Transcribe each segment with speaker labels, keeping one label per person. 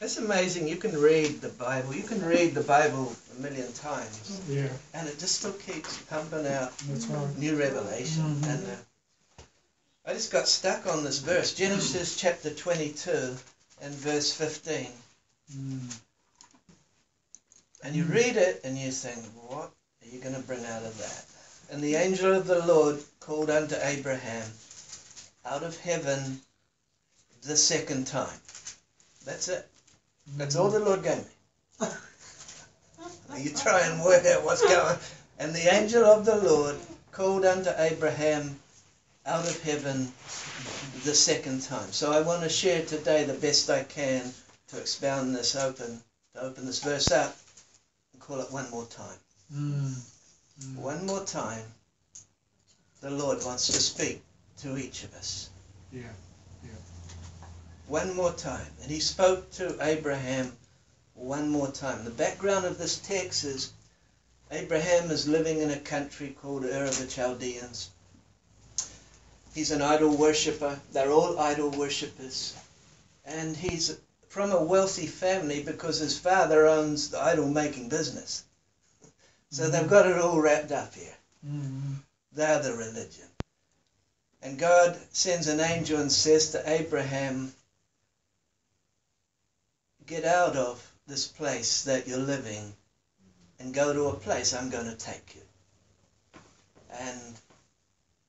Speaker 1: It's amazing. You can read the Bible. You can read the Bible a million times,
Speaker 2: Yeah,
Speaker 1: and it just still keeps pumping out
Speaker 2: right.
Speaker 1: new revelation.
Speaker 2: Mhm.
Speaker 1: And uh, I just got stuck on this verse, Genesis chapter 22 and verse 15.
Speaker 2: Mm.
Speaker 1: And you read it, and you think, what are you going to bring out of that? And the angel of the Lord called unto Abraham out of heaven the second time. That's it. That's all the Lord gave me. you try and work out what's going And the angel of the Lord called unto Abraham out of heaven the second time. So I want to share today the best I can to expound this open, to open this verse up and call it one more time.
Speaker 2: Mm. Mm.
Speaker 1: One more time, the Lord wants to speak to each of us.
Speaker 2: Yeah.
Speaker 1: One more time. And he spoke to Abraham one more time. The background of this text is Abraham is living in a country called Ur of the Chaldeans. He's an idol worshipper. They're all idol worshippers. And he's from a wealthy family because his father owns the idol making business. So they've got it all wrapped up here.
Speaker 2: Mm.
Speaker 1: They're the religion. And God sends an angel and says to Abraham, Get out of this place that you're living and go to a place I'm going to take you. And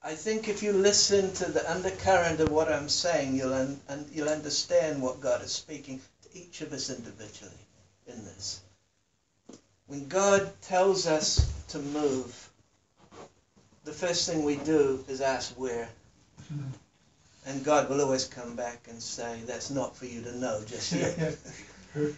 Speaker 1: I think if you listen to the undercurrent of what I'm saying, you'll, un- un- you'll understand what God is speaking to each of us individually in this. When God tells us to move, the first thing we do is ask where. And God will always come back and say, That's not for you to know just yet.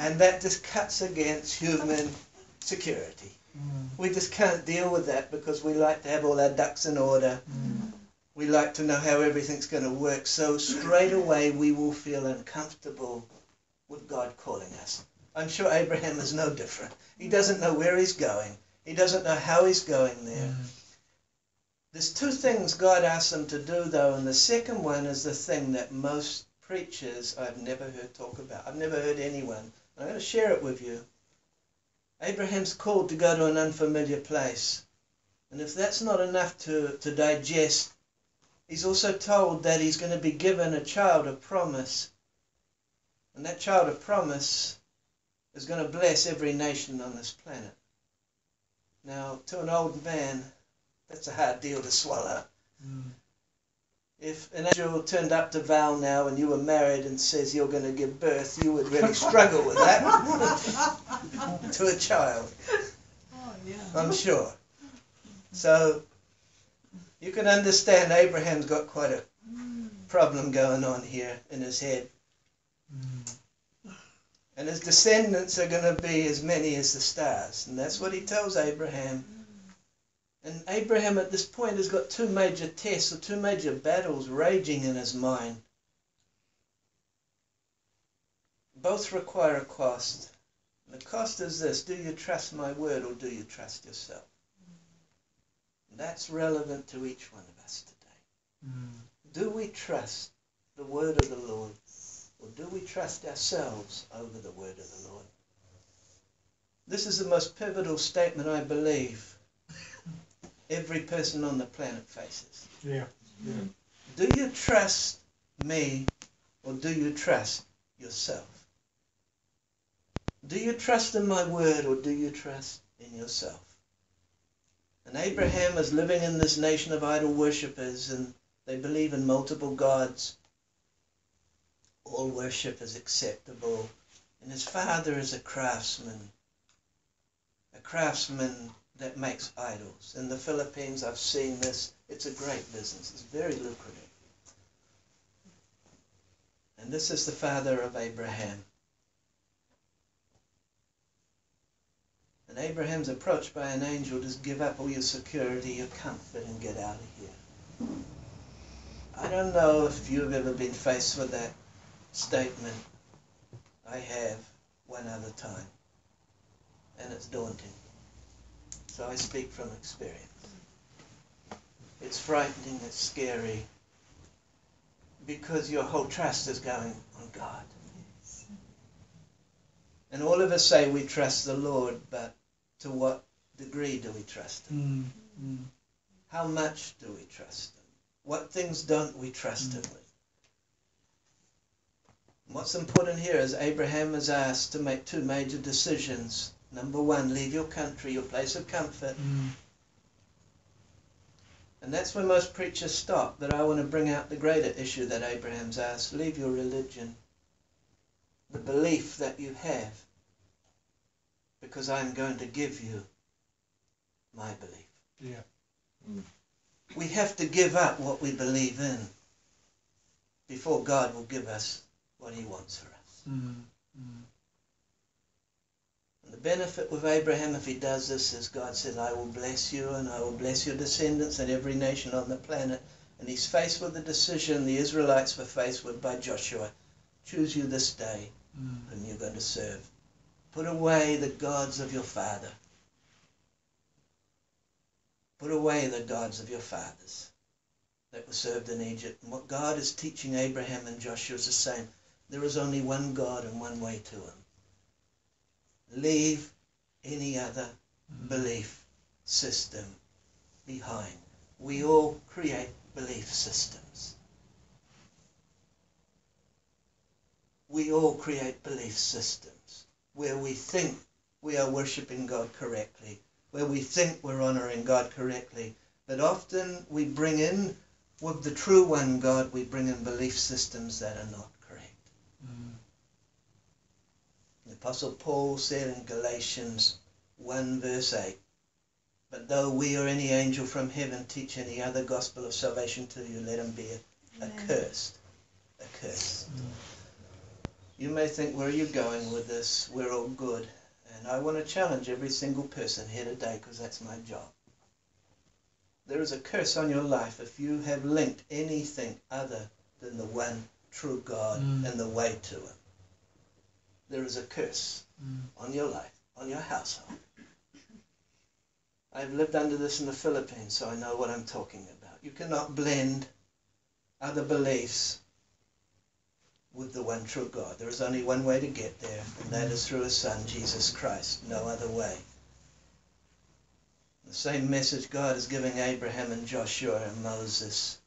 Speaker 1: And that just cuts against human security.
Speaker 2: Mm.
Speaker 1: We just can't deal with that because we like to have all our ducks in order.
Speaker 2: Mm.
Speaker 1: We like to know how everything's going to work. So straight away we will feel uncomfortable with God calling us. I'm sure Abraham is no different. He doesn't know where he's going. He doesn't know how he's going there.
Speaker 2: Mm.
Speaker 1: There's two things God asks them to do, though, and the second one is the thing that most preachers I've never heard talk about. I've never heard anyone. I'm going to share it with you. Abraham's called to go to an unfamiliar place. And if that's not enough to, to digest, he's also told that he's going to be given a child of promise. And that child of promise is going to bless every nation on this planet. Now, to an old man, that's a hard deal to swallow.
Speaker 2: Mm.
Speaker 1: If an angel turned up to Val now and you were married and says you're going to give birth, you would really struggle with that to a child,
Speaker 3: Oh, yeah.
Speaker 1: I'm sure. So you can understand Abraham's got quite a problem going on here in his head.
Speaker 2: Mm.
Speaker 1: And his descendants are going to be as many as the stars. And that's what he tells Abraham. And Abraham at this point has got two major tests or two major battles raging in his mind. Both require a cost. And the cost is this do you trust my word or do you trust yourself? And that's relevant to each one of us today.
Speaker 2: Mm.
Speaker 1: Do we trust the word of the Lord or do we trust ourselves over the word of the Lord? This is the most pivotal statement, I believe, every person on the planet faces.
Speaker 2: Yeah. Yeah. Hmm.
Speaker 1: Do you trust me or do you trust yourself? Do you trust in my word or do you trust in yourself? And Abraham is living in this nation of idol worshippers and they believe in multiple gods. All worship is acceptable. And his father is a craftsman. A craftsman that makes idols. In the Philippines, I've seen this. It's a great business. It's very lucrative. And this is the father of Abraham. And Abraham's approached by an angel just give up all your security, your comfort, and get out of here. I don't know if you've ever been faced with that statement. I have one other time. And it's daunting. So I speak from experience. It's frightening, it's scary, because your whole trust is going on God. And all of us say we trust the Lord, but to what degree do we trust Him?
Speaker 2: Mm. Mm.
Speaker 1: How much do we trust Him? What things don't we trust Him with? What's important here is Abraham is asked to make two major decisions. Number one, leave your country, your place of comfort.
Speaker 2: Mm.
Speaker 1: And that's where most preachers stop. But I want to bring out the greater issue that Abraham's asked leave your religion, the belief that you have, because I'm going to give you my belief.
Speaker 2: Yeah.
Speaker 1: We have to give up what we believe in before God will give us what he wants for us.
Speaker 2: Mm. Mm.
Speaker 1: Benefit with Abraham, if he does this, is God says, I will bless you and I will bless your descendants and every nation on the planet. And he's faced with the decision the Israelites were faced with by Joshua. Choose you this day
Speaker 2: Mm.
Speaker 1: whom you're going to serve. Put away the gods of your father. Put away the gods of your fathers that were served in Egypt. And what God is teaching Abraham and Joshua is the same. There is only one God and one way to him. Leave any other belief system behind. We all create belief systems. We all create belief systems where we think we are worshipping God correctly, where we think we're honoring God correctly, but often we bring in, with the true one God, we bring in belief systems that are not correct.
Speaker 2: Mm.
Speaker 1: The Apostle Paul said in Galatians 1 verse 8, But though we or any angel from heaven teach any other gospel of salvation to you, let him be accursed. Accursed.
Speaker 2: Mm.
Speaker 1: You may think, where are you going with this? We're all good. And I want to challenge every single person here today because that's my job. There is a curse on your life if you have linked anything other than the one true God
Speaker 2: Mm.
Speaker 1: and the way to Him. There is a curse
Speaker 2: Mm.
Speaker 1: on your life, on your household. I've lived under this in the Philippines, so I know what I'm talking about. You cannot blend other beliefs with the one true God. There is only one way to get there, and that is through His Son, Jesus Christ. No other way. The same message God is giving Abraham and Joshua and Moses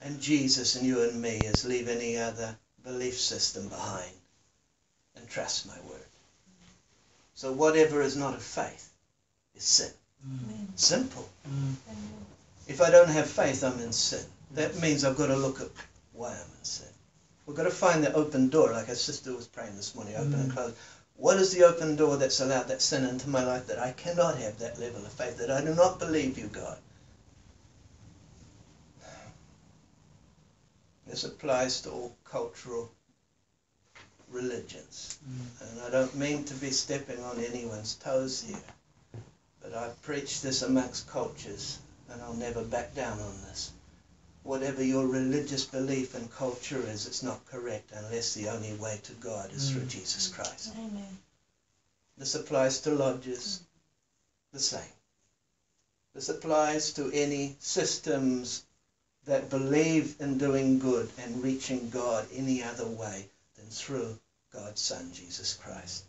Speaker 1: and Jesus and you and me is leave any other belief system behind and trust my word. So whatever is not of faith is sin.
Speaker 2: Mm.
Speaker 1: Simple.
Speaker 2: Mm.
Speaker 1: If I don't have faith, I'm in sin. That means I've got to look at why I'm in sin. We've got to find the open door, like our sister was praying this morning, open and
Speaker 2: Mm.
Speaker 1: close. What is the open door that's allowed that sin into my life that I cannot have that level of faith, that I do not believe you, God? This applies to all cultural religions.
Speaker 2: Mm.
Speaker 1: And I don't mean to be stepping on anyone's toes here, but I've preached this amongst cultures, and I'll never back down on this. Whatever your religious belief and culture is, it's not correct unless the only way to God is through
Speaker 2: Mm.
Speaker 1: Jesus Christ.
Speaker 3: Amen.
Speaker 1: This applies to lodges, the same. This applies to any systems that believe in doing good and reaching God any other way than through God's Son, Jesus Christ.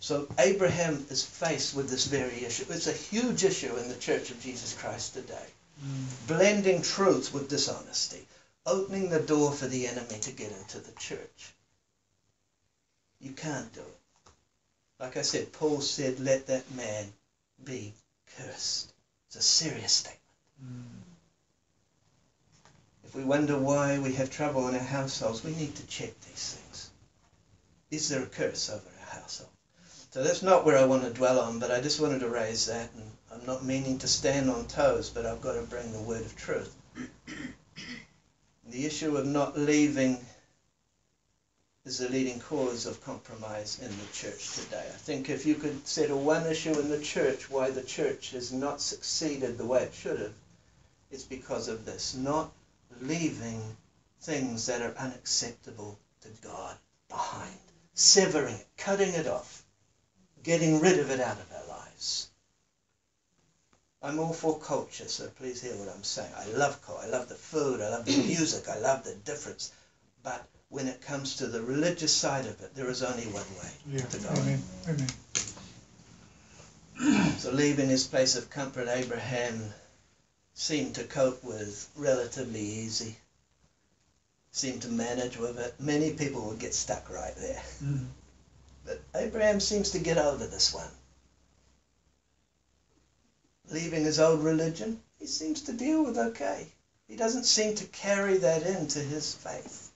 Speaker 1: So Abraham is faced with this very issue. It's a huge issue in the Church of Jesus Christ today.
Speaker 2: Mm.
Speaker 1: Blending truth with dishonesty, opening the door for the enemy to get into the church. You can't do it. Like I said, Paul said, let that man be cursed. It's a serious statement.
Speaker 2: Mm.
Speaker 1: If we wonder why we have trouble in our households, we need to check these things. Is there a curse over our household? So that's not where I want to dwell on, but I just wanted to raise that. And I'm not meaning to stand on toes, but I've got to bring the word of truth. The issue of not leaving is the leading cause of compromise in the church today. I think if you could settle one issue in the church, why the church has not succeeded the way it should have, it's because of this not leaving things that are unacceptable to God behind, severing it, cutting it off, getting rid of it out of our lives. I'm all for culture, so please hear what I'm saying. I love culture. I love the food. I love the music. I love the difference. But when it comes to the religious side of it, there is only one way
Speaker 2: Yeah.
Speaker 1: to go.
Speaker 2: Amen. Amen.
Speaker 1: So leaving his place of comfort, Abraham seemed to cope with relatively easy. Seemed to manage with it. Many people would get stuck right there.
Speaker 2: Mm.
Speaker 1: But Abraham seems to get over this one. Leaving his old religion, he seems to deal with okay. He doesn't seem to carry that into his faith.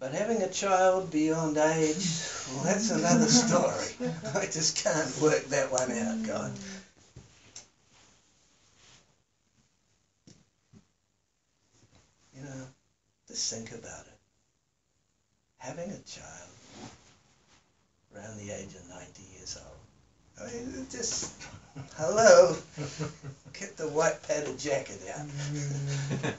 Speaker 1: But having a child beyond age, well, that's another story. I just can't work that one out, God. You know, just think about it. Having a child around the age of 90 years old. I mean, just, hello, get the white padded jacket out.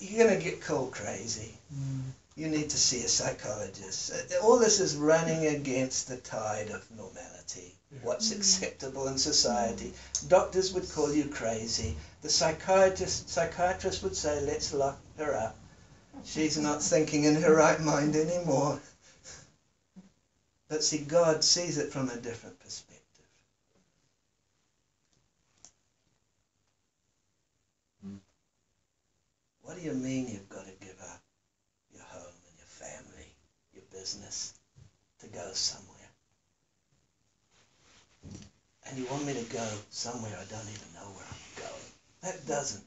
Speaker 1: You're going to get called crazy.
Speaker 2: Mm.
Speaker 1: You need to see a psychologist. All this is running against the tide of normality. What's acceptable in society. Doctors would call you crazy. The psychiatrist, psychiatrist would say, let's lock her up. She's not thinking in her right mind anymore. But see, God sees it from a different perspective. What do you mean you've got to give up your home and your family, your business, to go somewhere? And you want me to go somewhere I don't even know where I'm going? That doesn't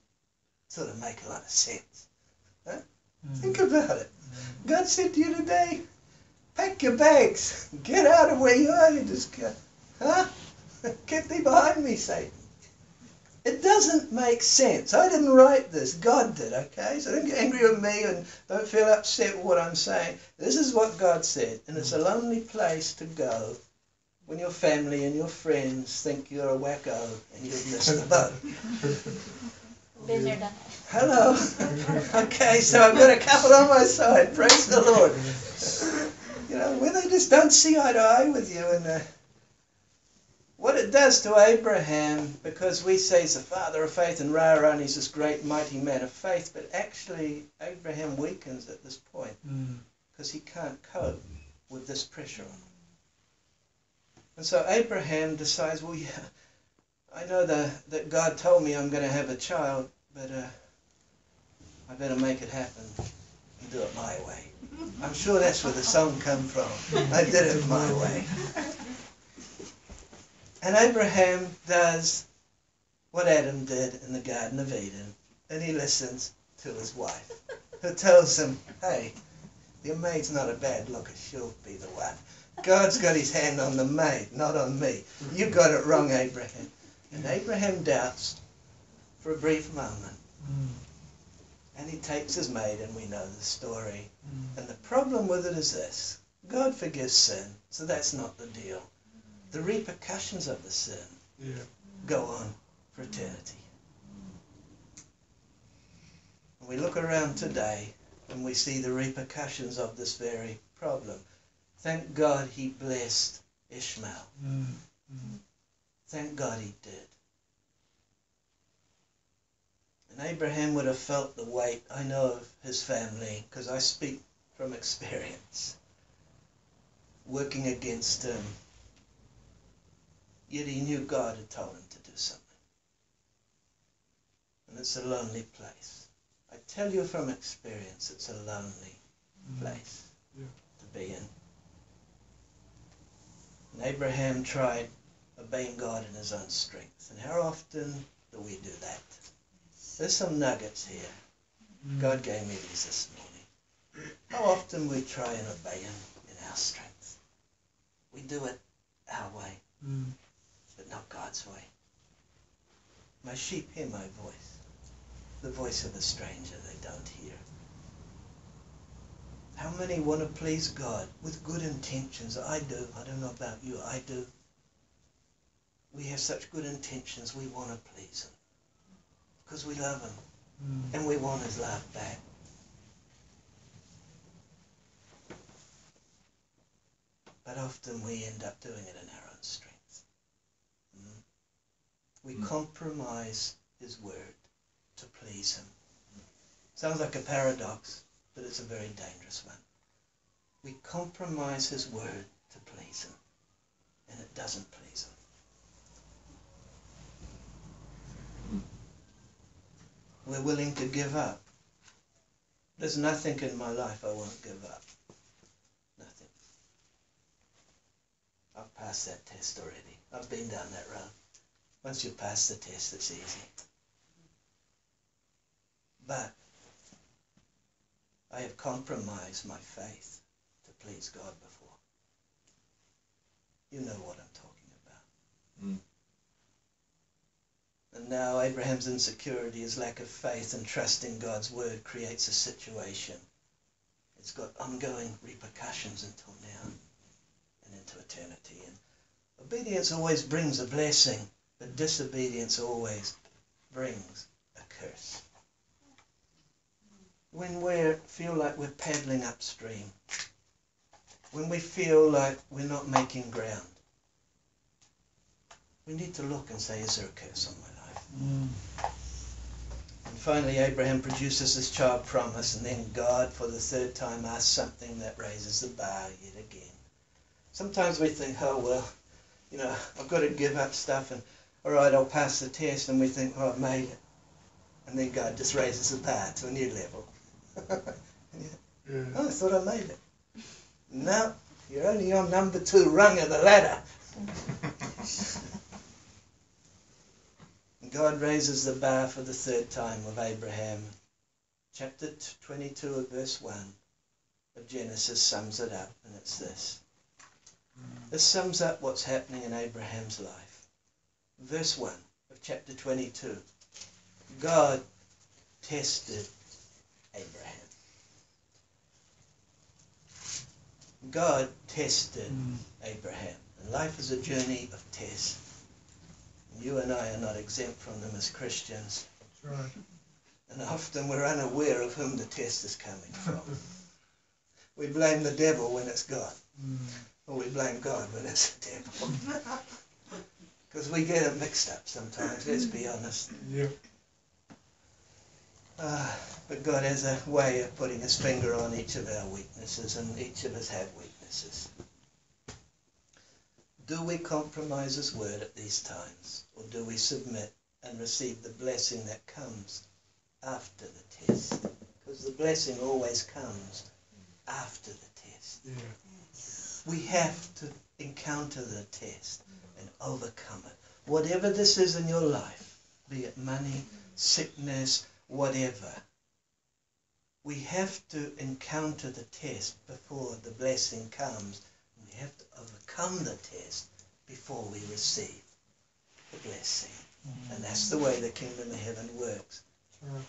Speaker 1: sort of make a lot of sense.
Speaker 2: Mm. Mm.
Speaker 1: Think about it. God said to you today, pack your bags, get out of where you are. You just go, huh? Get thee behind me, Satan. It doesn't make sense. I didn't write this. God did, okay? So don't get angry with me and don't feel upset with what I'm saying. This is what God said. And it's a lonely place to go when your family and your friends think you're a wacko and you've missed the boat.
Speaker 4: Been there, done
Speaker 1: Hello. Okay, so I've got a couple on my side. Praise the Lord. You know, when they just don't see eye to eye with you, and uh, what it does to Abraham, because we say he's the father of faith, and rah rah, and he's this great mighty man of faith, but actually Abraham weakens at this point
Speaker 2: Mm.
Speaker 1: because he can't cope with this pressure on him. And so Abraham decides, well, yeah, I know that, that God told me I'm going to have a child, but uh, I better make it happen and do it my way. I'm sure that's where the song come from. I did it my way. And Abraham does what Adam did in the Garden of Eden, and he listens to his wife, who tells him, hey, your maid's not a bad looker, she'll be the one. God's got his hand on the maid, not on me. You got it wrong, Abraham. And Abraham doubts for a brief moment.
Speaker 2: Mm.
Speaker 1: And he takes his maid, and we know the story.
Speaker 2: Mm.
Speaker 1: And the problem with it is this God forgives sin, so that's not the deal. The repercussions of the sin
Speaker 2: Yeah.
Speaker 1: go on for eternity. And we look around today and we see the repercussions of this very problem. Thank God he blessed Ishmael.
Speaker 2: Mm. Mm.
Speaker 1: Thank God he did. And Abraham would have felt the weight, I know, of his family, because I speak from experience, working against him. Yet he knew God had told him to do something. And it's a lonely place. I tell you from experience, it's a lonely
Speaker 2: Mm.
Speaker 1: place
Speaker 2: Yeah.
Speaker 1: to be in. And Abraham tried obeying God in his own strength. And how often do we do that? There's some nuggets here. God gave me these this morning. How often we try and obey Him in our strength. We do it our way,
Speaker 2: Mm.
Speaker 1: but not God's way. My sheep hear my voice. The voice of a stranger they don't hear. How many want to please God with good intentions? I do. I don't know about you. I do. We have such good intentions. We want to please Him because we love Him
Speaker 2: Mm.
Speaker 1: and we want His love back. But often we end up doing it in our own strength. Mm. We
Speaker 3: Mm.
Speaker 1: compromise His word to please Him. Sounds like a paradox, but it's a very dangerous one. We compromise His word to please Him, and it doesn't please Him. We're willing to give up. There's nothing in my life I won't give up. Nothing. I've passed that test already. I've been down that road. Once you pass the test, it's easy. But I have compromised my faith to please God before. You know what I'm talking about.
Speaker 3: Mm.
Speaker 1: And now Abraham's insecurity, his lack of faith and trust in God's word creates a situation. It's got ongoing repercussions until now and into eternity. And obedience always brings a blessing, but disobedience always brings a curse. When we feel like we're paddling upstream, when we feel like we're not making ground, we need to look and say, is there a curse life?
Speaker 2: Mm.
Speaker 1: And finally, Abraham produces this child promise, and then God, for the third time, asks something that raises the bar yet again. Sometimes we think, oh, well, you know, I've got to give up stuff, and all right, I'll pass the test, and we think, oh, I've made it. And then God just raises the bar to a new level.
Speaker 2: Yeah.
Speaker 1: oh, I thought I made it. No, you're only on number two rung of the ladder. God raises the bar for the third time with Abraham. Chapter 22 of verse 1 of Genesis sums it up, and it's this. This sums up what's happening in Abraham's life. Verse 1 of chapter 22. God tested Abraham. God tested
Speaker 2: Mm.
Speaker 1: Abraham. And life is a journey of tests. You and I are not exempt from them as Christians.
Speaker 2: That's right.
Speaker 1: And often we're unaware of whom the test is coming from. we blame the devil when it's God,
Speaker 2: Mm.
Speaker 1: or we blame God when it's the devil. Because we get it mixed up sometimes, let's be honest.
Speaker 2: Yep.
Speaker 1: Ah, but God has a way of putting his finger on each of our weaknesses, and each of us have weaknesses. Do we compromise his word at these times, or do we submit and receive the blessing that comes after the test? Because the blessing always comes after the test.
Speaker 2: Yeah.
Speaker 1: We have to encounter the test and overcome it. Whatever this is in your life, be it money, sickness, whatever, we have to encounter the test before the blessing comes. We have to overcome the test before we receive blessing. And that's the way the kingdom of heaven works.
Speaker 2: Right.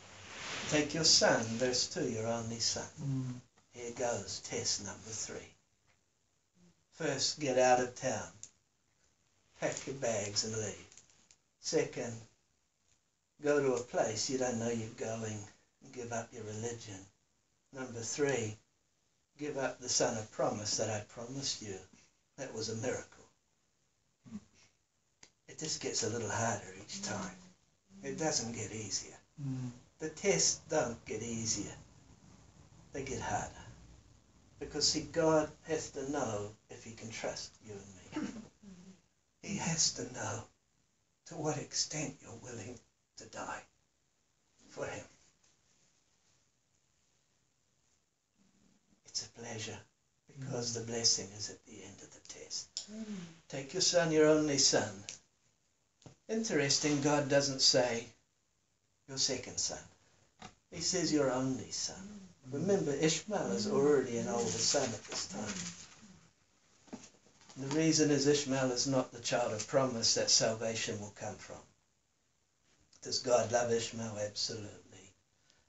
Speaker 1: Take your son, verse 2, your only son.
Speaker 2: Mm.
Speaker 1: Here goes test number three. First, get out of town. Pack your bags and leave. Second, go to a place you don't know you're going and give up your religion. Number three, give up the son of promise that I promised you. That was a miracle. It just gets a little harder each mm. time. It doesn't get easier.
Speaker 2: Mm.
Speaker 1: The tests don't get easier. They get harder. Because see, God has to know if he can trust you and me. He has to know to what extent you're willing to die for him. It's a pleasure because mm. the blessing is at the end of the test. Mm. Take your son, your only son. Interesting, God doesn't say your second son. He says your only son. Remember, Ishmael is already an older son at this time. The reason is Ishmael is not the child of promise that salvation will come from. Does God love Ishmael? Absolutely.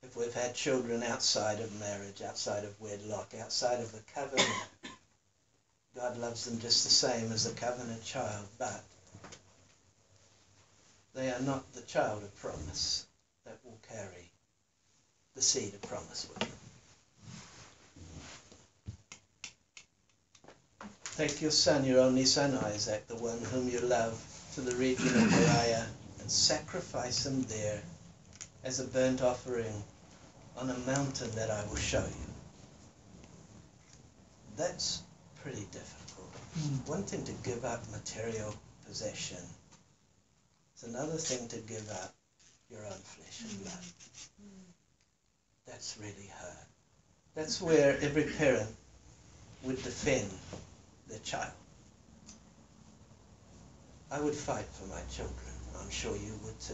Speaker 1: If we've had children outside of marriage, outside of wedlock, outside of the covenant, God loves them just the same as the covenant child, but they are not the child of promise that will carry the seed of promise with them. Take your son, your only son Isaac, the one whom you love, to the region of Moriah and sacrifice him there as a burnt offering on a mountain that I will show you. that's pretty difficult.
Speaker 2: Mm.
Speaker 1: One thing to give up material possession. It's another thing to give up your own flesh and mm. blood. Mm. That's really hard. That's where every parent would defend their child. I would fight for my children. I'm sure you would too.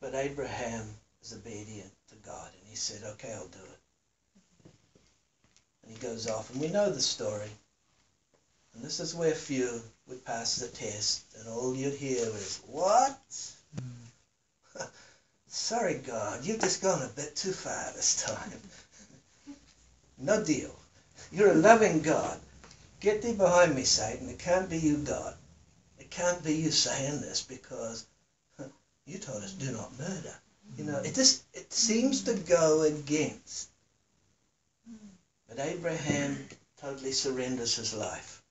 Speaker 1: But Abraham is obedient to God and he said, okay, I'll do it. And he goes off and we know the story. And this is where few would pass the test and all you'd hear was, what?
Speaker 2: Mm.
Speaker 1: Sorry, God, you've just gone a bit too far this time. no deal. You're a loving God. Get thee behind me, Satan. It can't be you, God. It can't be you saying this because you told us do not murder. You know, it just it seems to go against. But Abraham totally surrenders his life.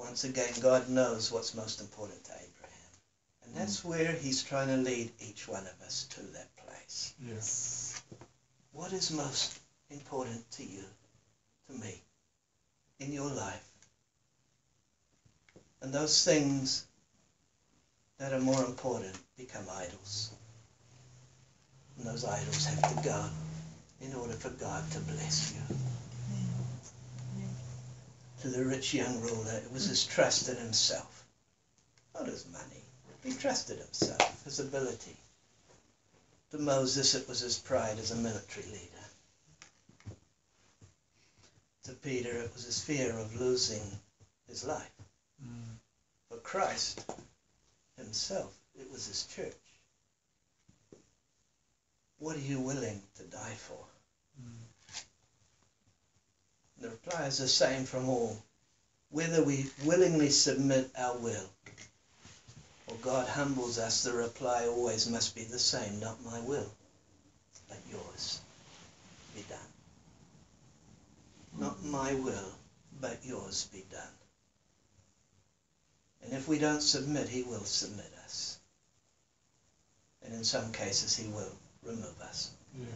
Speaker 1: Once again, God knows what's most important to Abraham. And that's mm. where he's trying to lead each one of us to that place.
Speaker 2: Yes.
Speaker 1: What is most important to you, to me, in your life? And those things that are more important become idols. And those idols have to go in order for God to bless you. To the rich young ruler, it was his trust in himself, not his money. He trusted himself, his ability. To Moses, it was his pride as a military leader. To Peter, it was his fear of losing his life.
Speaker 2: Mm.
Speaker 1: For Christ himself, it was his church. What are you willing to die for? The reply is the same from all. Whether we willingly submit our will or God humbles us, the reply always must be the same. Not my will, but yours be done. Not my will, but yours be done. And if we don't submit, he will submit us. And in some cases, he will remove us.
Speaker 2: Yeah.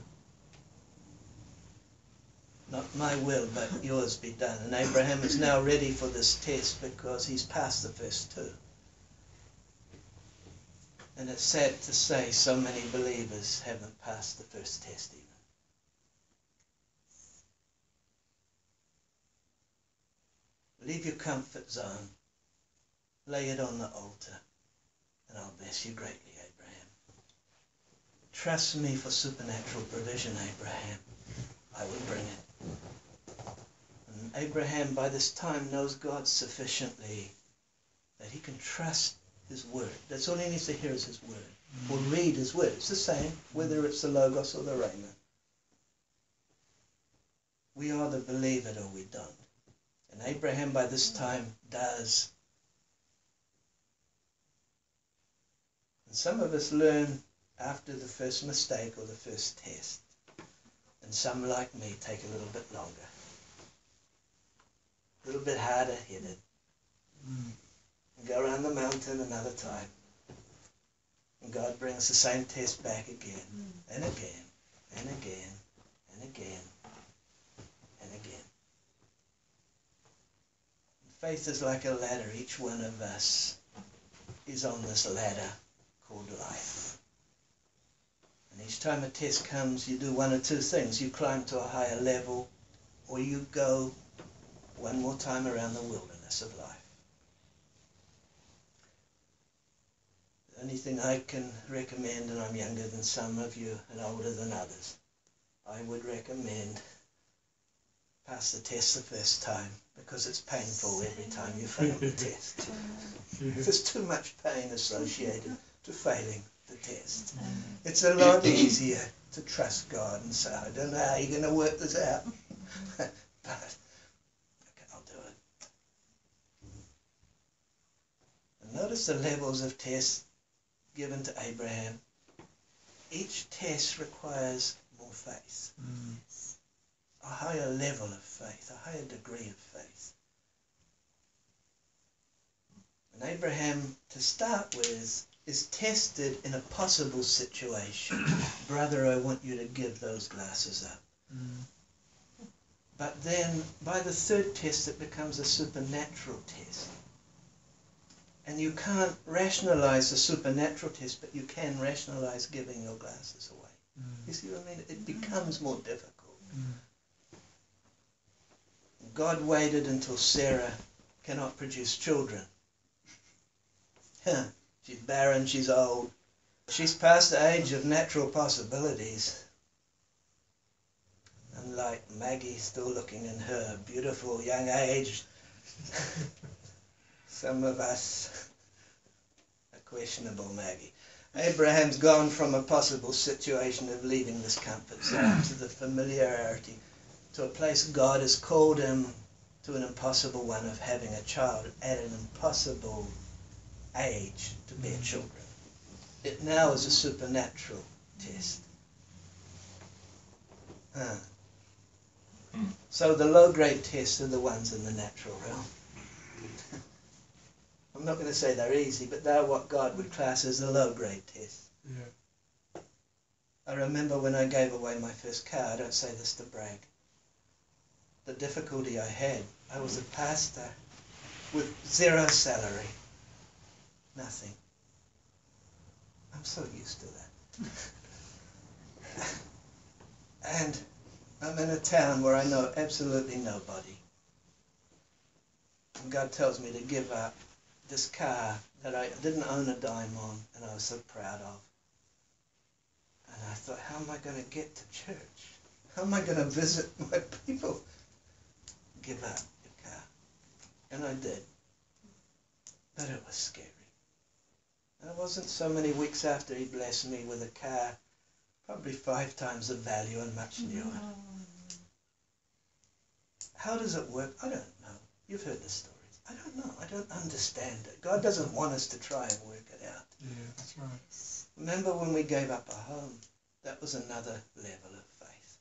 Speaker 1: Not my will, but yours be done. And Abraham is now ready for this test because he's passed the first two. And it's sad to say so many believers haven't passed the first test even. Leave your comfort zone. Lay it on the altar. And I'll bless you greatly, Abraham. Trust me for supernatural provision, Abraham. I will bring it. And Abraham, by this time, knows God sufficiently that he can trust his word. That's all he needs to hear is his word. Or read his word. It's the same, whether it's the Logos or the Rhema. We either believe it or we don't. And Abraham, by this time, does. And some of us learn after the first mistake or the first test. And some, like me, take a little bit longer. A little bit harder headed.
Speaker 2: Mm.
Speaker 1: And go around the mountain another time. And God brings the same test back again and again and again and again and again. Faith is like a ladder. Each one of us is on this ladder called life. Each time a test comes, you do one or two things. You climb to a higher level, or you go one more time around the wilderness of life. The only thing I can recommend, and I'm younger than some of you and older than others, I would recommend pass the test the first time because it's painful every time you fail the test. There's too much pain associated to failing the test. It's a lot easier to trust God and say, I don't know how you're going to work this out, but okay, I'll do it. And notice the levels of tests given to Abraham. Each test requires more faith,
Speaker 2: Mm.
Speaker 1: a higher level of faith, a higher degree of faith. And Abraham, to start with, is tested in a possible situation. Brother, I want you to give those glasses up.
Speaker 2: Mm.
Speaker 1: But then by the third test, it becomes a supernatural test. And you can't rationalize the supernatural test, but you can rationalize giving your glasses away.
Speaker 2: Mm.
Speaker 1: You see what I mean? It becomes more difficult.
Speaker 2: Mm.
Speaker 1: God waited until Sarah cannot produce children. She's barren, she's old. She's past the age of natural possibilities. Unlike Maggie still looking in her beautiful young age, some of us are questionable Maggie. Abraham's gone from a possible situation of leaving this comfort zone to the familiarity to a place God has called him to an impossible one of having a child at an impossible age to bear children. It now is a supernatural test. Huh. So the low grade tests are the ones in the natural realm. I'm not going to say they're easy, but they're what God would class as a low grade test.
Speaker 2: Yeah.
Speaker 1: I remember when I gave away my first car, I don't say this to brag. The difficulty I had, I was a pastor with zero salary. Nothing. I'm so used to that. and I'm in a town where I know absolutely nobody. And God tells me to give up this car that I didn't own a dime on and I was so proud of. And I thought, how am I going to get to church? How am I going to visit my people? Give up your car. And I did. But it was scary. And it wasn't so many weeks after he blessed me with a car, probably five times the value and much newer. Mm-hmm. How does it work? I don't know. You've heard the stories. I don't know. I don't understand it. God doesn't want us to try and work it out.
Speaker 2: Yeah, that's right.
Speaker 1: Remember when we gave up our home? That was another level of faith.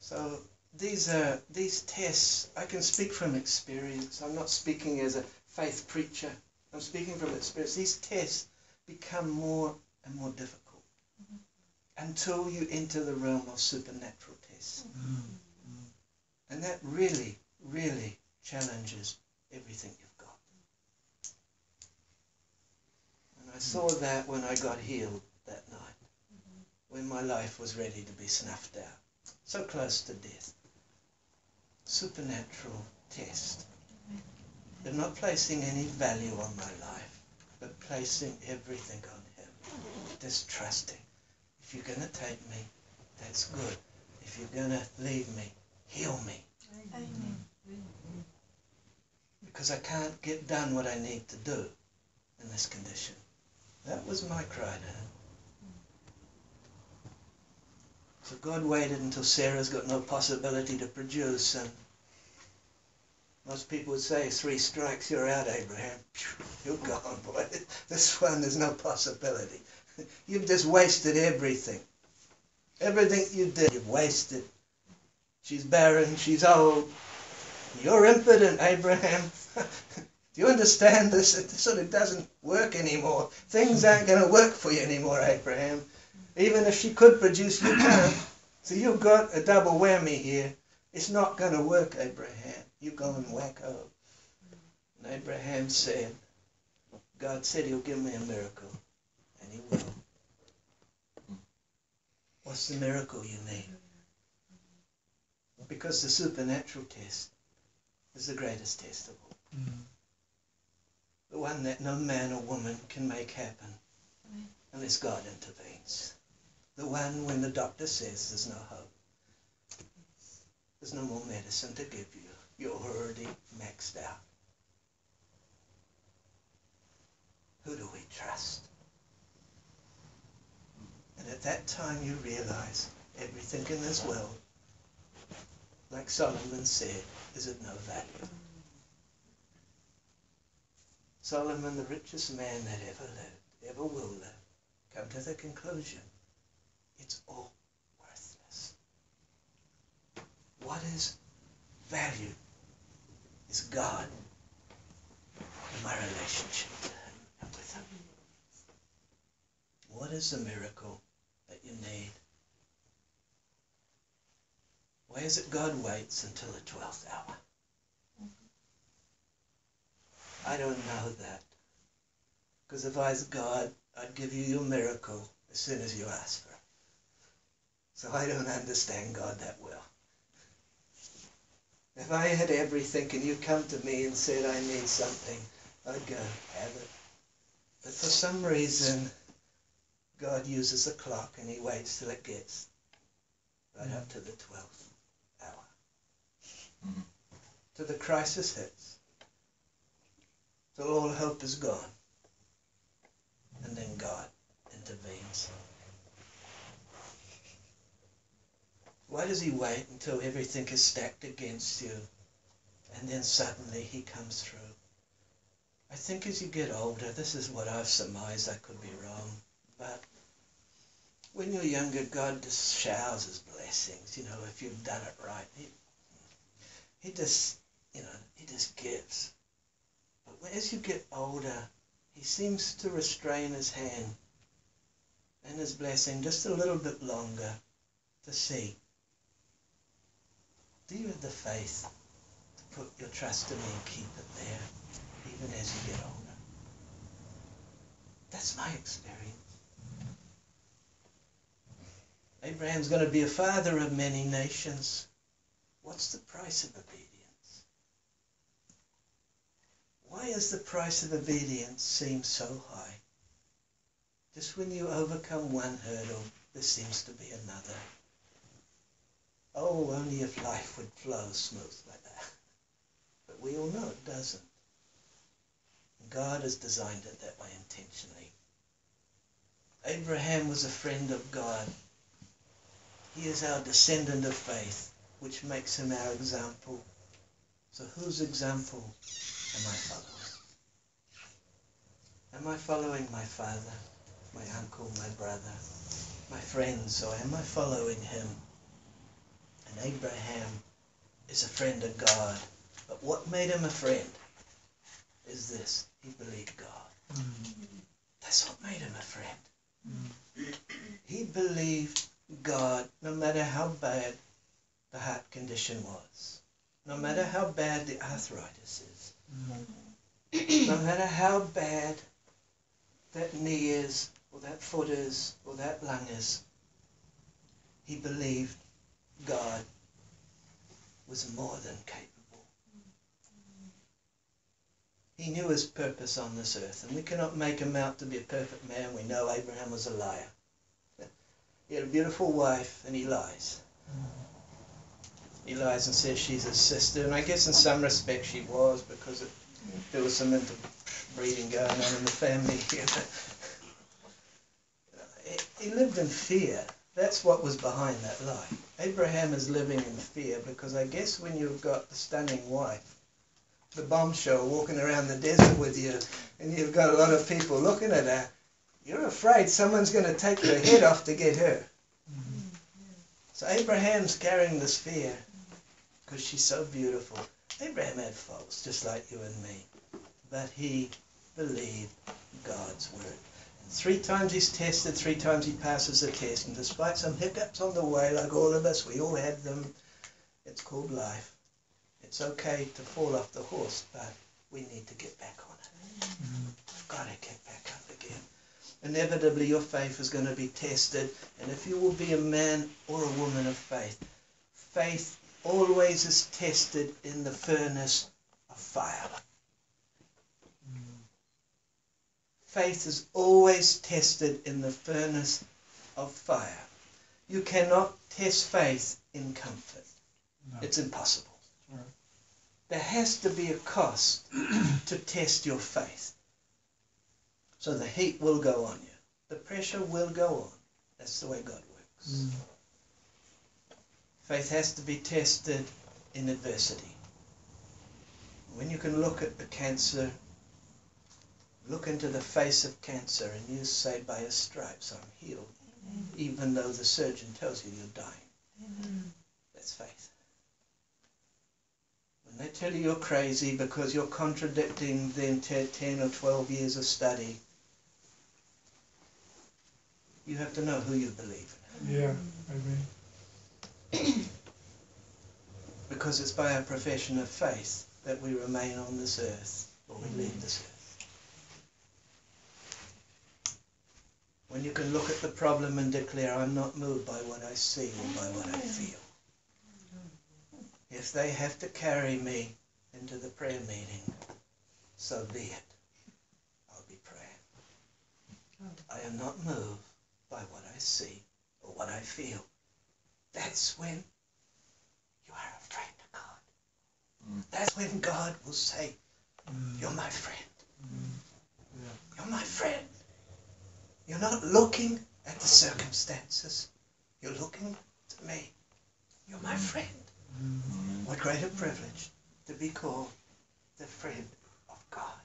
Speaker 1: So these are these tests. I can speak from experience. I'm not speaking as a faith preacher. I'm speaking from experience. These tests become more and more difficult mm-hmm. until you enter the realm of supernatural tests,
Speaker 2: Mm.
Speaker 1: and that really, really challenges everything you've got. And I saw that when I got healed that night, when my life was ready to be snuffed out, so close to death. Supernatural test. They're not placing any value on my life, but placing everything on Him. Just trusting. If you're going to take me, that's good. If you're going to leave me, heal me.
Speaker 4: Amen.
Speaker 1: Because I can't get done what I need to do in this condition. That was my cry to Him. So God waited until Sarah's got no possibility to produce, and most people would say, three strikes, you're out, Abraham. You're gone, boy. This one, there's no possibility. You've just wasted everything. Everything you did, you've wasted. She's barren, she's old. You're impotent, Abraham. Do you understand this? It sort of doesn't work anymore. Things aren't going to work for you anymore, Abraham. Even if she could produce, you can't. So you've got a double whammy here. It's not going to work, Abraham. You go and wacko. And Abraham said, God said he'll give me a miracle. And he will. What's the miracle you need? Because the supernatural test is the greatest test of all.
Speaker 2: Mm.
Speaker 1: The one that no man or woman can make happen unless God intervenes. The one when the doctor says there's no hope. There's no more medicine to give you. You're already maxed out. Who do we trust? And at that time you realize everything in this world, like Solomon said, is of no value. Solomon, the richest man that ever lived, ever will live, come to the conclusion it's all worthless. What is value is God. in my relationship with Him. What is the miracle that you need? Why is it God waits until the 12th hour? I don't know that. Because if I was God, I'd give you your miracle as soon as you ask for it. So I don't understand God that well. If I had everything and you come to me and said I need something, I'd go have it. But for some reason, God uses a clock and he waits till it gets right up to the 12th hour. Till the crisis hits. Till all hope is gone. And then God intervenes. Why does he wait until everything is stacked against you and then suddenly he comes through? I think as you get older, this is what I've surmised, I could be wrong, but when you're younger, God just showers his blessings, you know, if you've done it right. He, he just, you know, he just gives. But as you get older, he seems to restrain his hand and his blessing just a little bit longer to see. Do you have the faith to put your trust in me and keep it there, even as you get older? That's my experience. Abraham's going to be a father of many nations. What's the price of obedience? Why does the price of obedience seem so high? Just when you overcome one hurdle, there seems to be another. Oh, only if life would flow smooth like that. But we all know it doesn't. God has designed it that way intentionally. Abraham was a friend of God. He is our descendant of faith, which makes him our example. So whose example am I following? Am I following my father, my uncle, my brother, my friends, or am I following him? And Abraham is a friend of God. But what made him a friend is this. He believed God. Mm. That's what made him a friend. He believed God no matter how bad the heart condition was, no matter how bad the arthritis is, mm. no matter how bad that knee is, or that foot is, or that lung is, he believed God was more than capable. He knew his purpose on this earth, and we cannot make him out to be a perfect man. We know Abraham was a liar. He had a beautiful wife, and he lies. He lies and says she's his sister, and I guess in some respects she was because it, there was some interbreeding going on in the family. You know. Uh, he lived in fear. That's what was behind that lie. Abraham is living in fear because I guess when you've got the stunning wife, the bombshell walking around the desert with you, and you've got a lot of people looking at her, you're afraid someone's going to take your head off to get her. So Abraham's carrying this fear because she's so beautiful. Abraham had faults, just like you and me, but he believed God's word. Three times he's tested, three times he passes the test, and despite some hiccups on the way, like all of us, we all had them. It's called life. It's okay to fall off the horse, but we need to get back on it. We've got to get back up again. Inevitably, your faith is going to be tested, and if you will be a man or a woman of faith, faith always is tested in the furnace of fire. Faith is always tested in the furnace of fire. You cannot test faith in comfort.
Speaker 2: No.
Speaker 1: It's impossible.
Speaker 2: Right.
Speaker 1: There has to be a cost to test your faith. So the heat will go on you. The pressure will go on. That's the way God works. Mm. Faith has to be tested in adversity. When you can look at the cancer, look into the face of cancer, and you say, By his stripes I'm healed, even though the surgeon tells you you're dying. That's faith. When they tell you you're crazy because you're contradicting the entire 10 or 12 years of study. You have to know who you believe in.
Speaker 2: Yeah, I agree.
Speaker 1: Because it's by our profession of faith that we remain on this earth or we leave this earth. When you can look at the problem and declare, I'm not moved by what I see or by what I feel. If they have to carry me into the prayer meeting, so be it. I'll be praying. I am not moved by what I see or what I feel. That's when you are a friend of God.
Speaker 3: Mm.
Speaker 1: That's when God will say, You're my friend. You're my friend. You're not looking at the circumstances. You're looking to me. You're my friend. What greater privilege to be called the friend of God.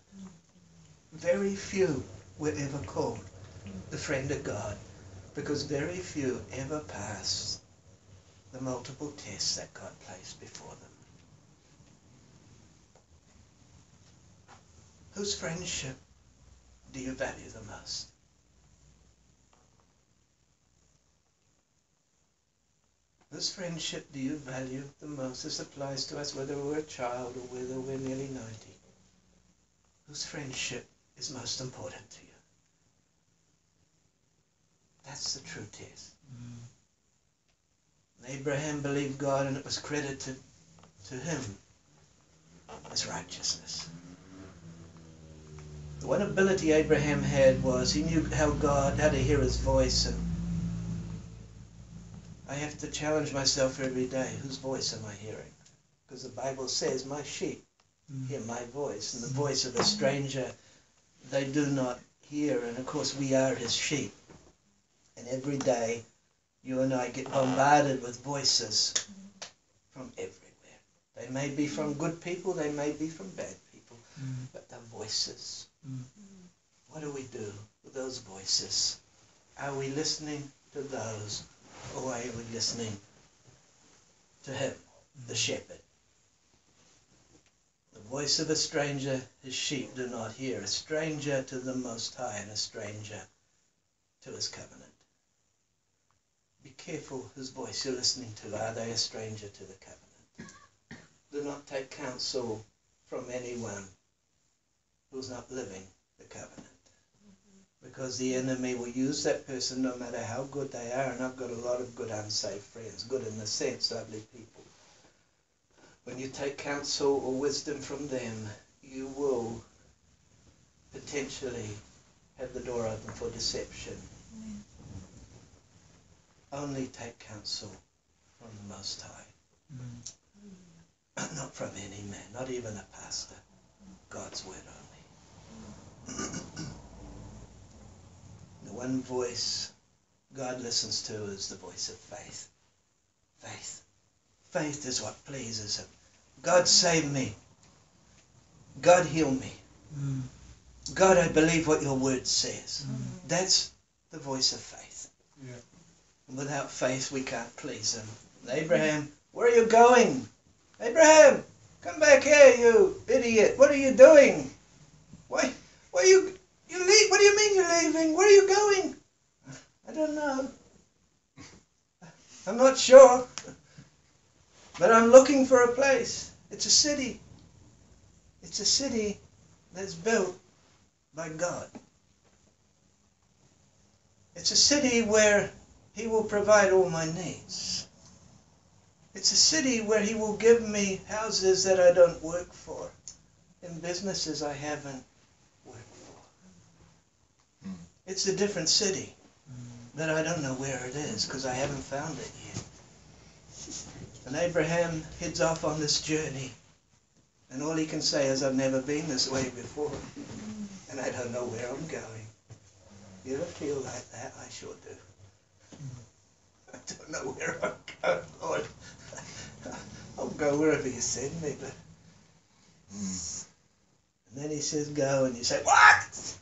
Speaker 1: Very few were ever called the friend of God because very few ever passed the multiple tests that God placed before them. Whose friendship do you value the most? Whose friendship do you value the most? This applies to us whether we're a child or whether we're nearly 90. Whose friendship is most important to you? That's the true test. Mm. And Abraham believed God and it was credited to him as righteousness. The one ability Abraham had was he knew how God, how to hear his voice and I have to challenge myself every day. Whose voice am I hearing? Because the Bible says, My sheep mm. hear my voice, and the mm. voice of a stranger they do not hear. And of course, we are his sheep. And every day, you and I get bombarded with voices from everywhere. They may be from good people, they may be from bad people, mm. but they're voices. What do we do with those voices? Are we listening to those or are we listening to him, the shepherd? The voice of a stranger his sheep do not hear, a stranger to the Most High and a stranger to his covenant. Be careful whose voice you're listening to. Are they a stranger to the covenant? Do not take counsel from anyone who's not living the covenant because the enemy will use that person no matter how good they are. And I've got a lot of good unsaved friends, good in the sense, lovely people. When you take counsel or wisdom from them, you will potentially have the door open for deception. Only take counsel from the Most High. Not from any man, not even a pastor. God's word only. The one voice God listens to is the voice of faith. Faith. Faith is what pleases Him. God save me. God heal me. Mm. God, I believe what your word says. Mm. That's the voice of faith.
Speaker 2: Yeah.
Speaker 1: Without faith, we can't please Him. Abraham, where are you going? Abraham, come back here, you idiot. What are you doing? Why, why you, you leave? What do you mean you're leaving? Where are you going? I don't know. I'm not sure. But I'm looking for a place. It's a city. It's a city that's built by God. It's a city where He will provide all my needs. It's a city where He will give me houses that I don't work for and businesses I haven't worked for.
Speaker 3: Hmm.
Speaker 1: It's a different city, but I don't know where it is because I haven't found it yet. And Abraham heads off on this journey, and all he can say is, I've never been this way before, and I don't know where I'm going. You ever feel like that? I sure do. I don't know where I'm going, Lord. I'll go wherever you send me, but. Hmm. And then he says, Go, and you say, What?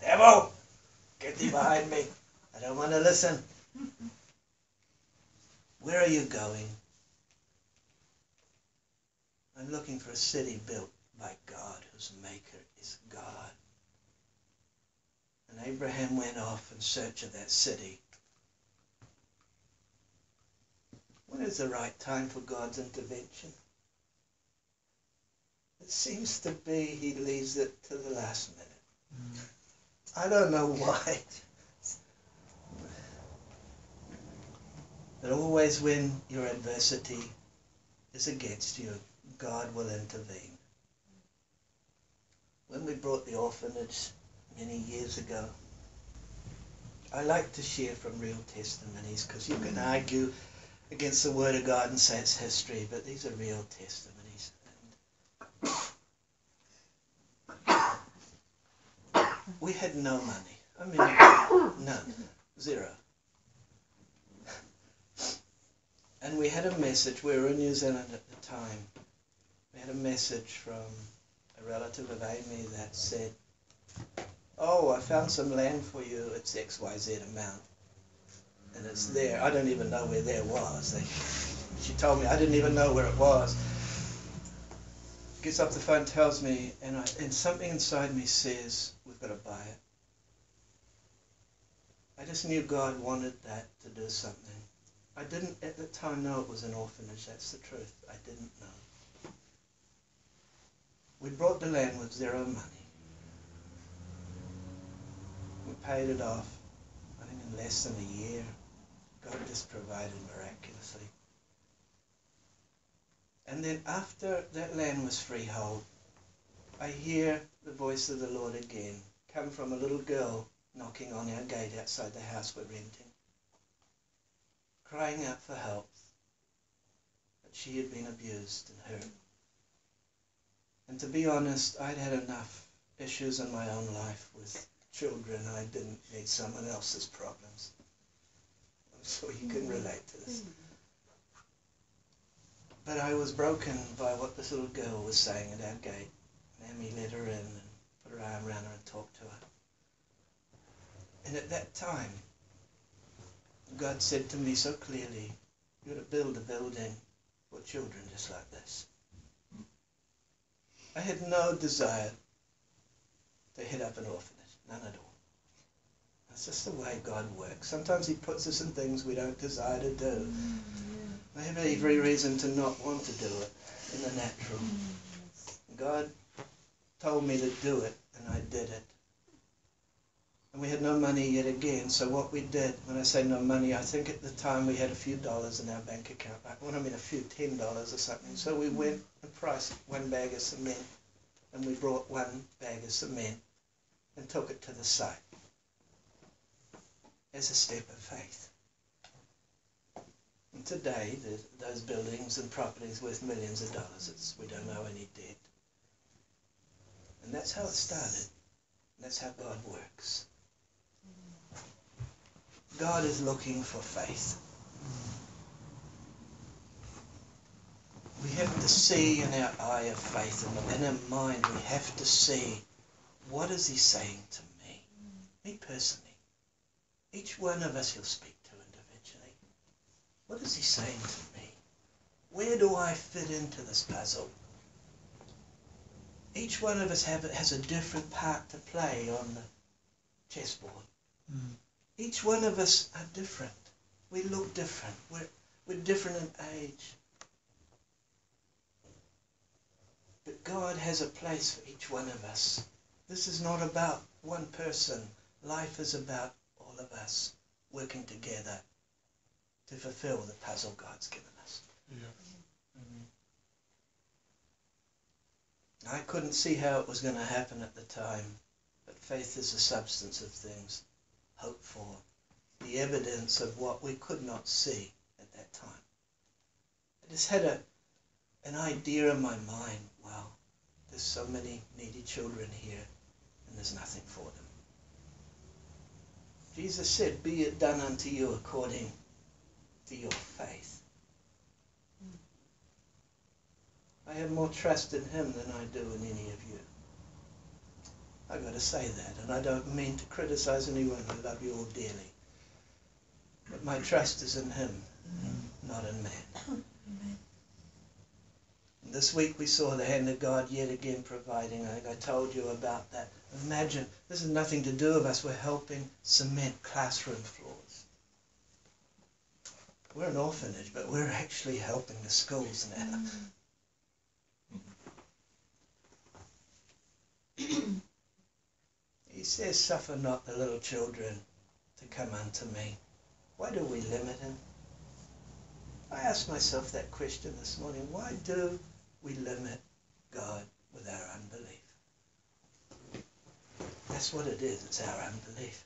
Speaker 1: Devil, get thee behind me. I don't want to listen. Where are you going? I'm looking for a city built by God, whose maker is God. And Abraham went off in search of that city. When is the right time for God's intervention? It seems to be he leaves it to the last minute.
Speaker 2: Mm.
Speaker 1: I don't know why. But always when your adversity is against you, God will intervene. When we brought the orphanage many years ago, I like to share from real testimonies because you can argue against the Word of God and say it's history, but these are real testimonies. And we had no money. I mean, none. Zero. And we had a message. We were in New Zealand at the time. We had a message from a relative of Amy that said, Oh, I found some land for you. It's XYZ amount. And it's there. I don't even know where there was. They, she told me I didn't even know where it was. Gets up the phone, tells me, and, I, and something inside me says, Got to buy it. I just knew God wanted that to do something. I didn't at the time know it was an orphanage, that's the truth. I didn't know. We brought the land with zero money. We paid it off, I think in less than a year. God just provided miraculously. And then after that land was freehold, I hear the voice of the Lord again come from a little girl knocking on our gate outside the house we're renting crying out for help that she had been abused and hurt. And to be honest, I'd had enough issues in my own life with children. I didn't need someone else's problems. I'm sure you can relate to this. But I was broken by what this little girl was saying at our gate. Mammy let her in and Uh, her arm around her and talked to her. And at that time, God said to me so clearly, you're to build a building for children just like this. I had no desire to hit up an orphanage, none at all. That's just the way God works. Sometimes he puts us in things we don't desire to do. I have every reason to not want to do it in the natural. Mm, God told me to do it, and I did it. And we had no money yet again, so what we did, when I say no money, I think at the time we had a few dollars in our bank account. When I mean a few, ten dollars or something. So we went and priced one bag of cement, and we brought one bag of cement and took it to the site as a step of faith. And today, those buildings and properties worth millions of dollars. It's, we don't owe any debt. And that's how it started. And that's how God works. God is looking for faith. We have to see in our eye of faith, and in our mind, we have to see what is he saying to me, me personally. Each one of us he'll speak to individually. What is he saying to me? Where do I fit into this puzzle? Each one of us have, has a different part to play on the chessboard.
Speaker 2: Mm.
Speaker 1: Each one of us are different. We look different. We're, we're different in age. But God has a place for each one of us. This is not about one person. Life is about all of us working together to fulfill the puzzle God's given us.
Speaker 2: Yeah.
Speaker 1: I couldn't see how it was going to happen at the time, but faith is the substance of things hoped for, the evidence of what we could not see at that time. I just had a, an idea in my mind, well, there's so many needy children here, and there's nothing for them. Jesus said, be it done unto you according to your faith. I have more trust in him than I do in any of you. I've got to say that, and I don't mean to criticize anyone. I love you all dearly. But my trust is in him, not in man. This week we saw the hand of God yet again providing. I think I told you about that. Imagine, this is nothing to do with us. We're helping cement classroom floors. We're an orphanage, but we're actually helping the schools now. he says, Suffer not the little children to come unto me. Why do we limit him? I asked myself that question this morning. Why do we limit God with our unbelief? That's what it is. It's our unbelief.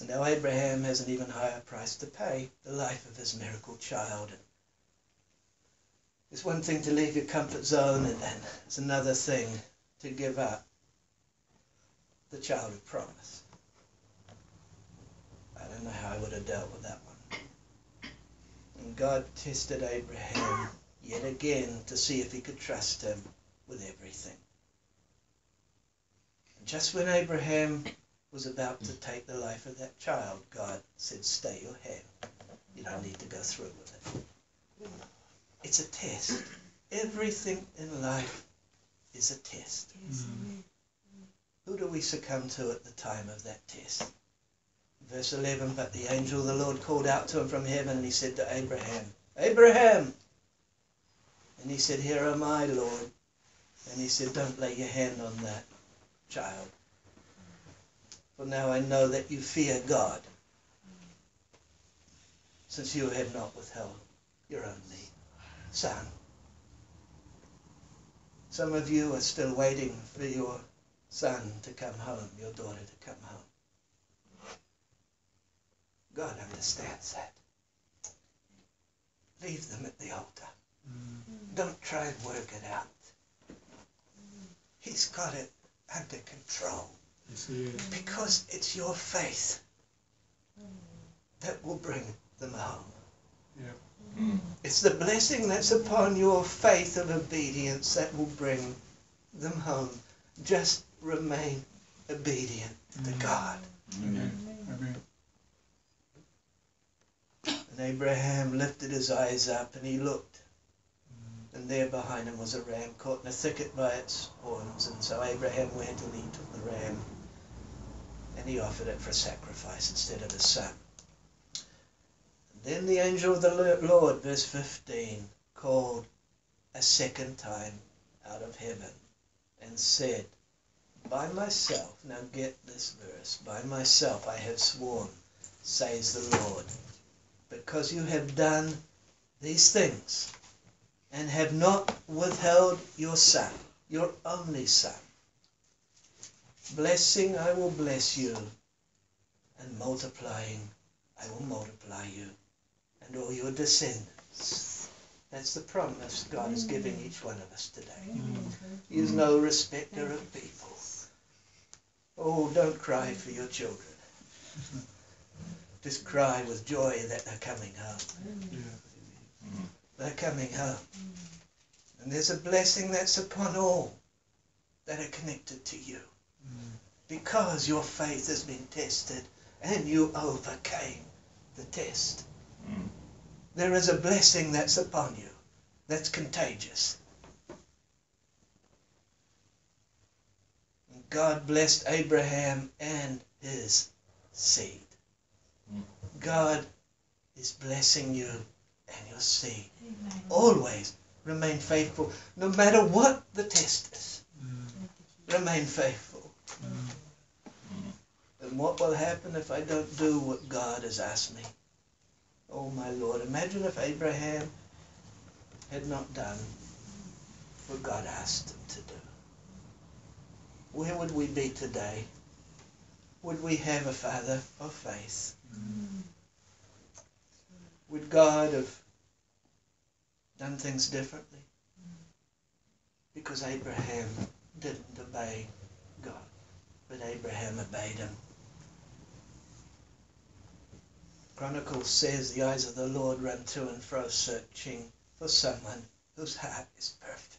Speaker 1: And now Abraham has an even higher price to pay, the life of his miracle child. It's one thing to leave your comfort zone, and, then it's another thing to give up the child of promise. I don't know how I would have dealt with that one. And God tested Abraham yet again to see if he could trust him with everything. And just when Abraham was about to take the life of that child, God said, Stay your hand. You don't need to go through with it. It's a test. Everything in life is a test.
Speaker 2: Mm.
Speaker 1: Who do we succumb to at the time of that test? Verse 11, but the angel of the Lord called out to him from heaven and he said to Abraham, Abraham! And he said, Here am I, Lord. And he said, Don't lay your hand on that child. For now I know that you fear God, since you have not withheld your only son. Some of you are still waiting for your son to come home, your daughter to come home. God understands that. Leave them at the altar.
Speaker 2: Mm.
Speaker 1: Don't try and work it out. He's got it under control
Speaker 2: Yes, he is.
Speaker 1: because it's your faith that will bring them home.
Speaker 2: Yeah.
Speaker 1: It's the blessing that's upon your faith of obedience that will bring them home. Just remain obedient to. God.
Speaker 2: Amen. Amen.
Speaker 1: And Abraham lifted his eyes up and he looked. And there behind him was a ram caught in a thicket by its horns. And so Abraham went and he took the ram and he offered it for sacrifice instead of his son. Then the angel of the Lord, verse 15, called a second time out of heaven and said, By myself, now get this verse, by myself I have sworn, says the Lord, because you have done these things and have not withheld your son, your only son. Blessing, I will bless you, and multiplying, I will multiply you, and all your descendants. That's the promise God is giving each one of us today.
Speaker 2: Mm.
Speaker 1: He is no respecter of people. Oh, don't cry for your children. Just cry with joy that they're coming home. They're coming home. And there's a blessing that's upon all that are connected to you.
Speaker 2: Mm.
Speaker 1: Because your faith has been tested and you overcame the test.
Speaker 3: Mm.
Speaker 1: There is a blessing that's upon you that's contagious. And God blessed Abraham and his seed. God is blessing you and your seed.
Speaker 4: Amen.
Speaker 1: Always remain faithful, no matter what the test is.
Speaker 2: Mm.
Speaker 1: Remain faithful.
Speaker 2: Mm.
Speaker 1: And what will happen if I don't do what God has asked me? Oh my Lord, imagine if Abraham had not done what God asked him to do. Where would we be today? Would we have a father of faith?
Speaker 2: Mm.
Speaker 1: Would God have done things differently? Because Abraham didn't obey God, but Abraham obeyed him. Chronicles says the eyes of the Lord run to and fro searching for someone whose heart is perfect,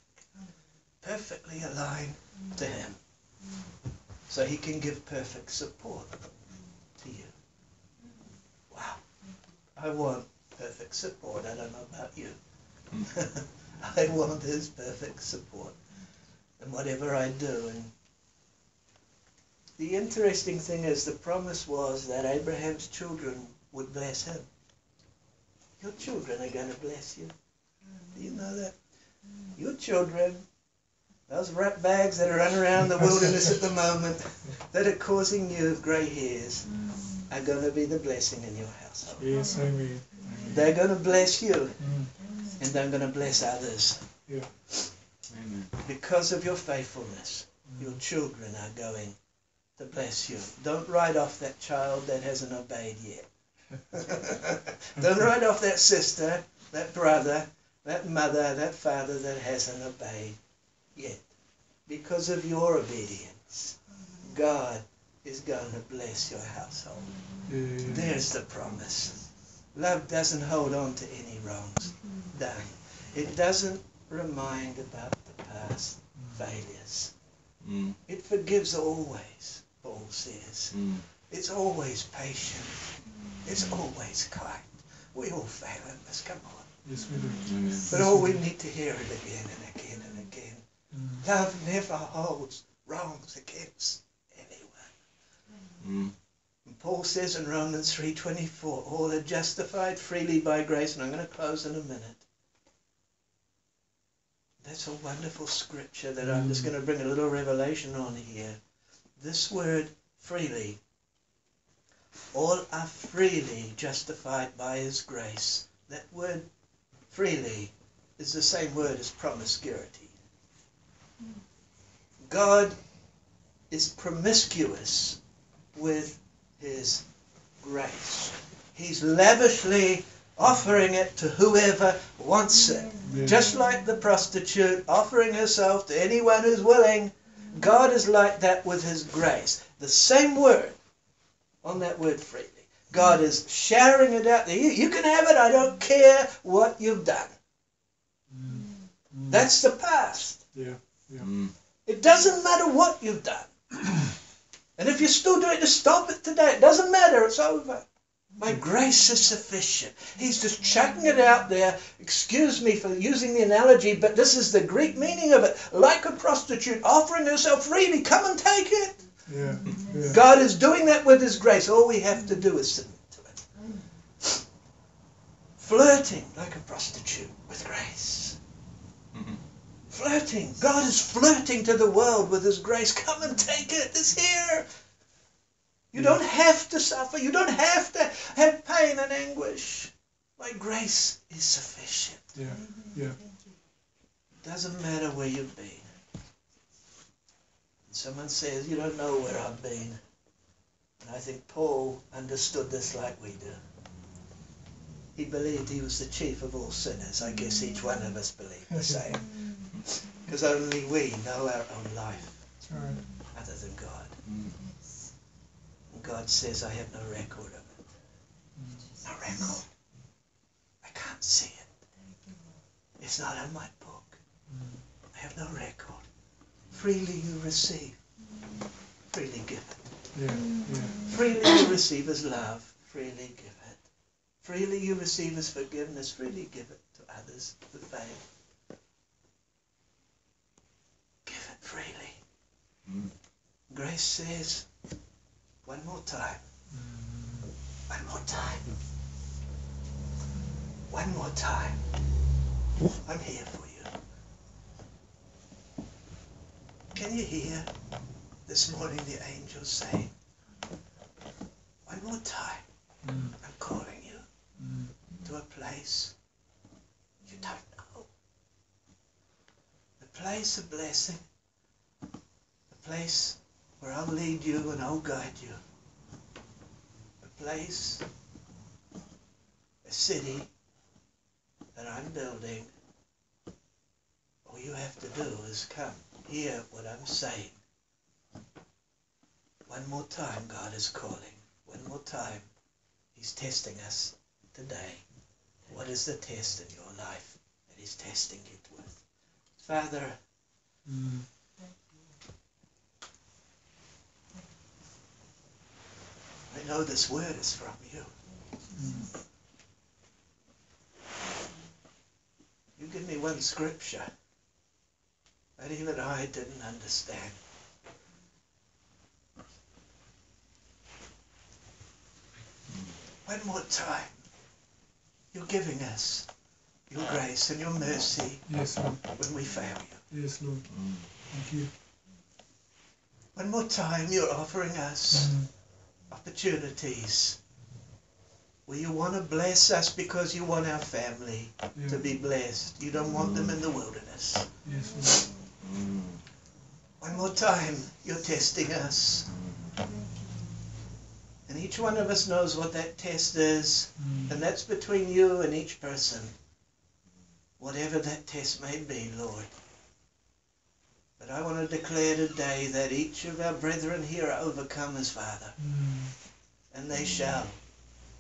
Speaker 1: perfectly aligned to him, so he can give perfect support to you. Wow. I want perfect support. I don't know about you. I want his perfect support in whatever I do. And the interesting thing is the promise was that Abraham's children would bless him. Your children are going to bless you. Do you know that? Your children, those rat bags that are running around the wilderness at the moment, that are causing you grey hairs, are going to be the blessing in your household.
Speaker 2: Yes, amen.
Speaker 1: They're going to bless you,
Speaker 2: Mm.
Speaker 1: and they're going to bless others.
Speaker 3: Amen.
Speaker 1: Because of your faithfulness, your children are going to bless you. Don't write off that child that hasn't obeyed yet. Don't write off that sister, that brother, that mother, that father that hasn't obeyed yet. Because of your obedience, God is going to bless your household.
Speaker 2: Yeah.
Speaker 1: There's the promise. Love doesn't hold on to any wrongs done. It doesn't remind about the past failures.
Speaker 3: Mm.
Speaker 1: It forgives always, Paul says.
Speaker 3: Mm.
Speaker 1: It's always patient. It's always kind. We all fail in this, come on.
Speaker 2: Yes, we do.
Speaker 3: Amen.
Speaker 1: But all we need to hear it again and again and again.
Speaker 2: Mm.
Speaker 1: Love never holds wrongs against anyone.
Speaker 3: Mm.
Speaker 1: Paul says in Romans 3.24, all are justified freely by grace, and I'm going to close in a minute. That's a wonderful scripture that I'm just
Speaker 2: Mm.
Speaker 1: going to bring a little revelation on here. This word freely, all are freely justified by his grace. That word freely is the same word as promiscuity. God is promiscuous with his grace. He's lavishly offering it to whoever wants it.
Speaker 2: Yeah.
Speaker 1: Just like the prostitute offering herself to anyone who's willing, God is like that with his grace. The same word on that word freely. God is showering it out there. You, you can have it, I don't care what you've done.
Speaker 2: Mm.
Speaker 1: That's the past.
Speaker 2: yeah.
Speaker 3: Mm.
Speaker 1: It doesn't matter what you've done. and if you're still doing it, just stop it today. It doesn't matter, it's over. My grace is sufficient. He's just chucking it out there. Excuse me for using the analogy, but this is the Greek meaning of it. Like a prostitute offering herself freely, come and take it.
Speaker 2: Yeah. Yeah.
Speaker 1: God is doing that with His grace. All we have to do is submit to it. Flirting like a prostitute with grace. Flirting. God is flirting to the world with His grace. Come and take it. It's here. You don't have to suffer. You don't have to have pain and anguish. My grace is sufficient.
Speaker 2: Yeah. Yeah.
Speaker 1: Doesn't matter where you've been. Someone says, You don't know where I've been. And I think Paul understood this like we do. He believed he was the chief of all sinners. I guess each one of us believe the same. Because only we know our own life
Speaker 2: right.
Speaker 1: other than God.
Speaker 3: Mm.
Speaker 1: And God says, I have no record of it. No record. I can't see it. It's not in my book. I have no record. Freely you receive. Freely give it.
Speaker 2: Yeah. Yeah.
Speaker 1: Freely you receive his love. Freely give it. Freely you receive his forgiveness. Freely give it to others with faith. Give it freely.
Speaker 3: Mm.
Speaker 1: Grace says, one more time. One more time. One more time. I'm here for you. Can you hear this morning the angels saying, one more time,
Speaker 2: Mm.
Speaker 1: I'm calling you
Speaker 2: Mm.
Speaker 1: to a place you don't know. The place of blessing. The place where I'll lead you and I'll guide you. A place, a city that I'm building. All you have to do is come, hear what I'm saying. One more time, God is calling. One more time. He's testing us today. What is the test in your life that He's testing it with? Father,
Speaker 2: Mm.
Speaker 1: I know this word is from you.
Speaker 2: Mm.
Speaker 1: You give me one scripture that even I didn't understand. One more time. You're giving us your grace and your mercy
Speaker 2: Yes, Lord.
Speaker 1: when we fail you.
Speaker 2: Yes, Lord.
Speaker 3: Mm.
Speaker 2: Thank you.
Speaker 1: One more time, you're offering us
Speaker 2: Mm.
Speaker 1: opportunities where you want to bless us because you want our family
Speaker 2: Yeah.
Speaker 1: to be blessed. You don't want them in the wilderness.
Speaker 2: Yes, Lord.
Speaker 3: Mm.
Speaker 1: One more time, you're testing us. And each one of us knows what that test is,
Speaker 2: Mm.
Speaker 1: and that's between you and each person. Whatever that test may be, Lord. But I want to declare today that each of our brethren here are overcomers, Father,
Speaker 2: Mm.
Speaker 1: and they shall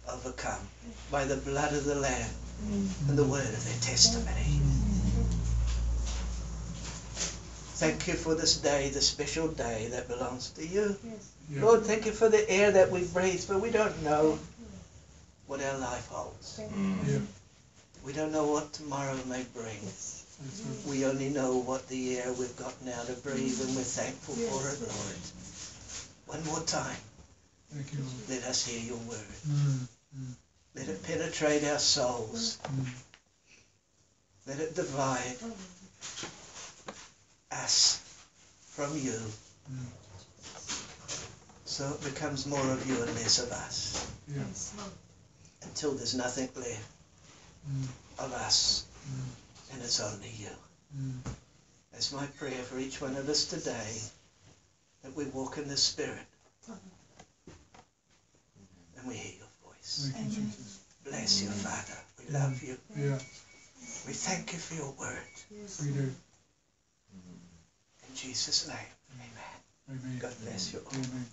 Speaker 1: overcome by the blood of the Lamb and the word of their testimony. Thank you for this day, the special day that belongs to you.
Speaker 2: Yeah.
Speaker 1: Lord, thank you for the air that we breathe, but we don't know what our life holds.
Speaker 3: Mm.
Speaker 2: Yeah.
Speaker 1: We don't know what tomorrow may bring.
Speaker 2: That's right.
Speaker 1: We only know what the air we've got now to breathe, and we're thankful for it, Lord. One more time,
Speaker 2: Thank you, Lord.
Speaker 1: let us hear your word.
Speaker 2: Mm.
Speaker 1: Let it penetrate our souls.
Speaker 2: Mm.
Speaker 1: Let it divide us from you
Speaker 2: Mm.
Speaker 1: so it becomes more of you and less of us
Speaker 2: Yeah.
Speaker 1: until there's nothing left
Speaker 2: Mm.
Speaker 1: of us
Speaker 2: Mm.
Speaker 1: and it's only you.
Speaker 2: Mm.
Speaker 1: That's my prayer for each one of us today that we walk in the Spirit and we hear your voice.
Speaker 2: Thank you, Jesus.
Speaker 1: Bless you, Father. We love you.
Speaker 2: Yeah,
Speaker 1: We thank you for your word.
Speaker 2: we do.
Speaker 1: In Jesus' name, amen.
Speaker 2: Amen.
Speaker 1: God bless you all.
Speaker 2: Amen.